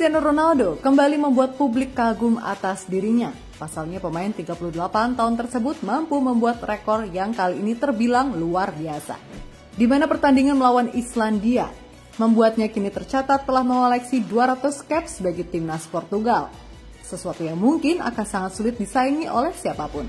Cristiano Ronaldo kembali membuat publik kagum atas dirinya. Pasalnya pemain 38 tahun tersebut mampu membuat rekor yang kali ini terbilang luar biasa. Di mana pertandingan melawan Islandia membuatnya kini tercatat telah mengoleksi 200 caps bagi timnas Portugal. Sesuatu yang mungkin akan sangat sulit disaingi oleh siapa pun.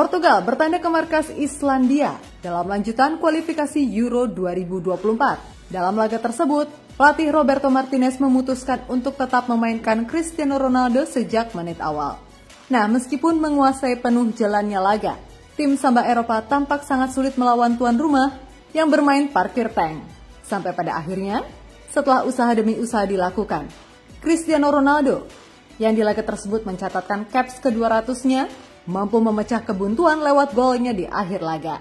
Portugal bertanda ke markas Islandia dalam lanjutan kualifikasi Euro 2024. Dalam laga tersebut, pelatih Roberto Martinez memutuskan untuk tetap memainkan Cristiano Ronaldo sejak menit awal. Nah, meskipun menguasai penuh jalannya laga, tim Samba Eropa tampak sangat sulit melawan tuan rumah yang bermain parkir tank. Sampai pada akhirnya, setelah usaha demi usaha dilakukan, Cristiano Ronaldo yang di laga tersebut mencatatkan caps ke-200-nya mampu memecah kebuntuan lewat golnya di akhir laga,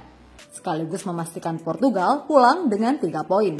sekaligus memastikan Portugal pulang dengan tiga poin.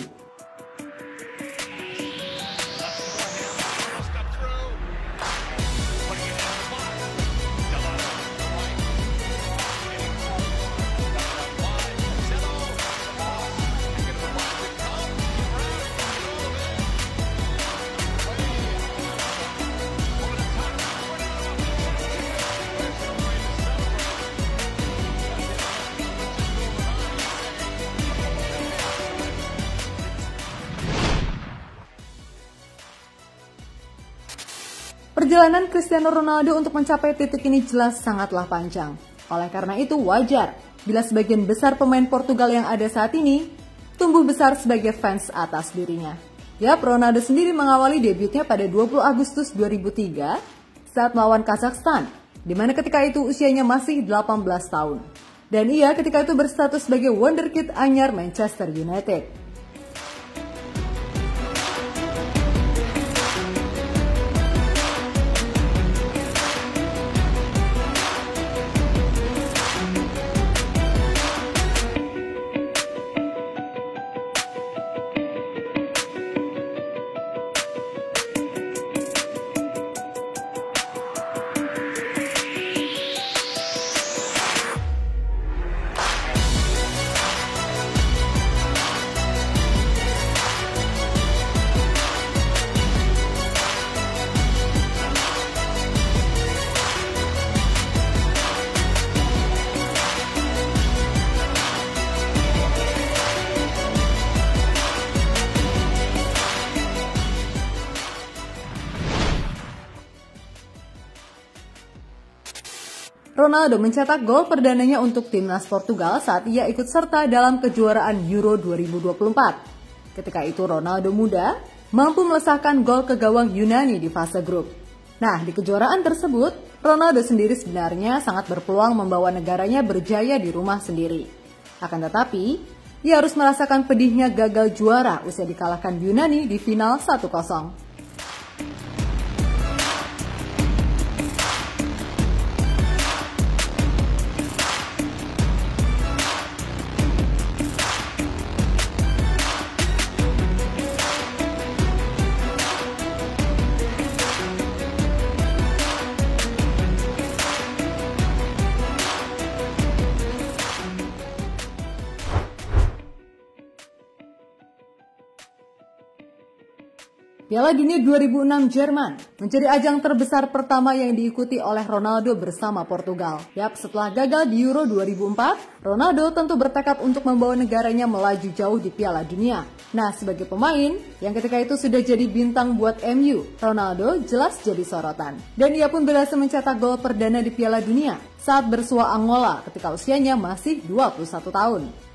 Perjalanan Cristiano Ronaldo untuk mencapai titik ini jelas sangatlah panjang. Oleh karena itu wajar bila sebagian besar pemain Portugal yang ada saat ini tumbuh besar sebagai fans atas dirinya. Ya, Ronaldo sendiri mengawali debutnya pada 20 Agustus 2003 saat melawan Kazakhstan, di mana ketika itu usianya masih 18 tahun. Dan ia ketika itu berstatus sebagai wonderkid anyar Manchester United. Ronaldo mencetak gol perdananya untuk timnas Portugal saat ia ikut serta dalam kejuaraan Euro 2024. Ketika itu Ronaldo muda mampu melesahkan gol ke gawang Yunani di fase grup. Nah, di kejuaraan tersebut, Ronaldo sendiri sebenarnya sangat berpeluang membawa negaranya berjaya di rumah sendiri. Akan tetapi, ia harus merasakan pedihnya gagal juara usai dikalahkan Yunani di final 1-0. Piala Dunia 2006 Jerman menjadi ajang terbesar pertama yang diikuti oleh Ronaldo bersama Portugal. Yap, setelah gagal di Euro 2004, Ronaldo tentu bertekad untuk membawa negaranya melaju jauh di Piala Dunia. Nah, sebagai pemain yang ketika itu sudah jadi bintang buat MU, Ronaldo jelas jadi sorotan. Dan ia pun berhasil mencetak gol perdana di Piala Dunia saat bersua Angola ketika usianya masih 21 tahun.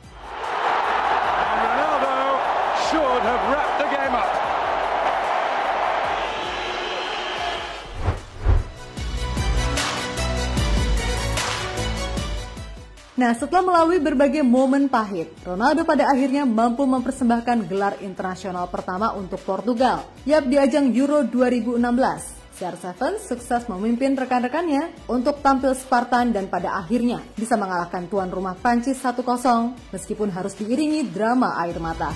Nah, setelah melalui berbagai momen pahit, Ronaldo pada akhirnya mampu mempersembahkan gelar internasional pertama untuk Portugal. Yap, di ajang Euro 2016. CR7 sukses memimpin rekan-rekannya untuk tampil Spartan dan pada akhirnya bisa mengalahkan tuan rumah Prancis 1-0 meskipun harus diiringi drama air mata.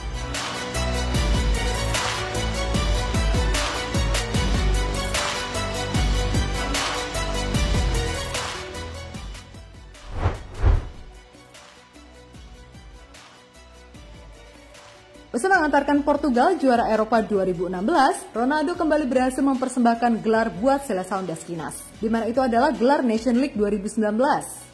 Usai mengantarkan Portugal juara Eropa 2016, Ronaldo kembali berhasil mempersembahkan gelar buat Seleção das Quinas, di mana itu adalah gelar Nation League 2019.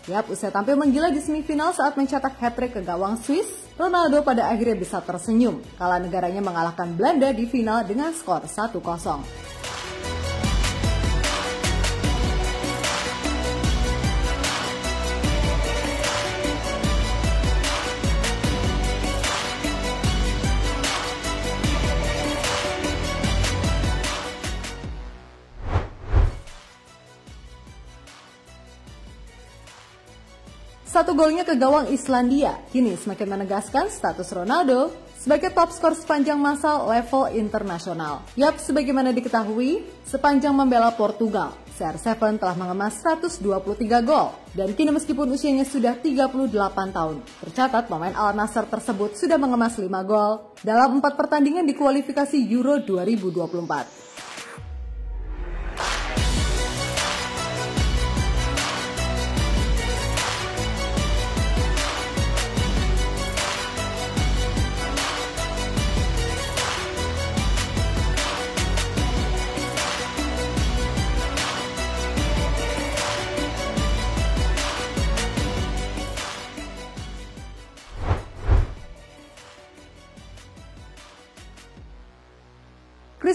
Yap, usai tampil menggila di semifinal saat mencetak hat-trick ke gawang Swiss, Ronaldo pada akhirnya bisa tersenyum kala negaranya mengalahkan Belanda di final dengan skor 1-0. Satu golnya ke gawang Islandia kini semakin menegaskan status Ronaldo sebagai top skor sepanjang masa level internasional. Yap, sebagaimana diketahui, sepanjang membela Portugal, CR7 telah mengemas 123 gol. Dan kini meskipun usianya sudah 38 tahun, tercatat pemain Al Nassr tersebut sudah mengemas 5 gol dalam 4 pertandingan di kualifikasi Euro 2024.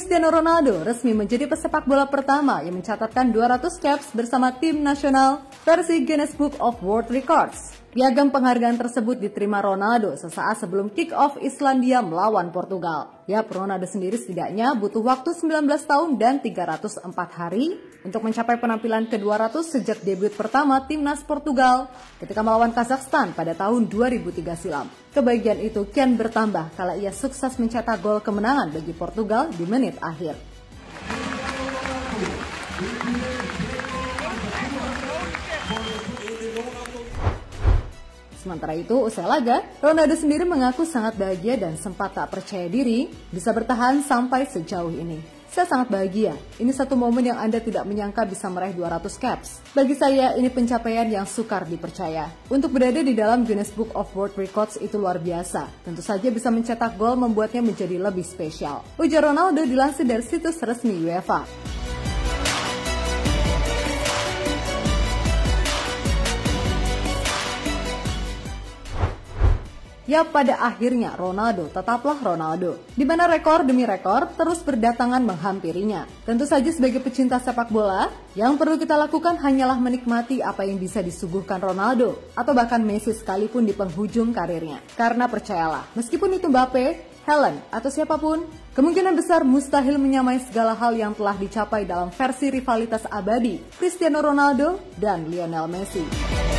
Cristiano Ronaldo resmi menjadi pesepak bola pertama yang mencatatkan 200 caps bersama tim nasional versi Guinness Book of World Records. Piagam penghargaan tersebut diterima Ronaldo sesaat sebelum kick-off Islandia melawan Portugal. Ya, Ronaldo sendiri setidaknya butuh waktu 19 tahun dan 304 hari untuk mencapai penampilan ke-200 sejak debut pertama timnas Portugal ketika melawan Kazakhstan pada tahun 2003 silam. Kebahagiaan itu kian bertambah kala ia sukses mencetak gol kemenangan bagi Portugal di menit akhir. Sementara itu, usai laga, Ronaldo sendiri mengaku sangat bahagia dan sempat tak percaya diri bisa bertahan sampai sejauh ini. Saya sangat bahagia. Ini satu momen yang Anda tidak menyangka bisa meraih 200 caps. Bagi saya, ini pencapaian yang sukar dipercaya. Untuk berada di dalam Guinness Book of World Records itu luar biasa. Tentu saja bisa mencetak gol membuatnya menjadi lebih spesial. Ujar Ronaldo dilansir dari situs resmi UEFA. Ya pada akhirnya Ronaldo tetaplah Ronaldo, di mana rekor demi rekor terus berdatangan menghampirinya. Tentu saja sebagai pecinta sepak bola, yang perlu kita lakukan hanyalah menikmati apa yang bisa disuguhkan Ronaldo, atau bahkan Messi sekalipun di penghujung karirnya. Karena percayalah, meskipun itu Mbappe, Helen, atau siapa pun, kemungkinan besar mustahil menyamai segala hal yang telah dicapai dalam versi rivalitas abadi Cristiano Ronaldo dan Lionel Messi.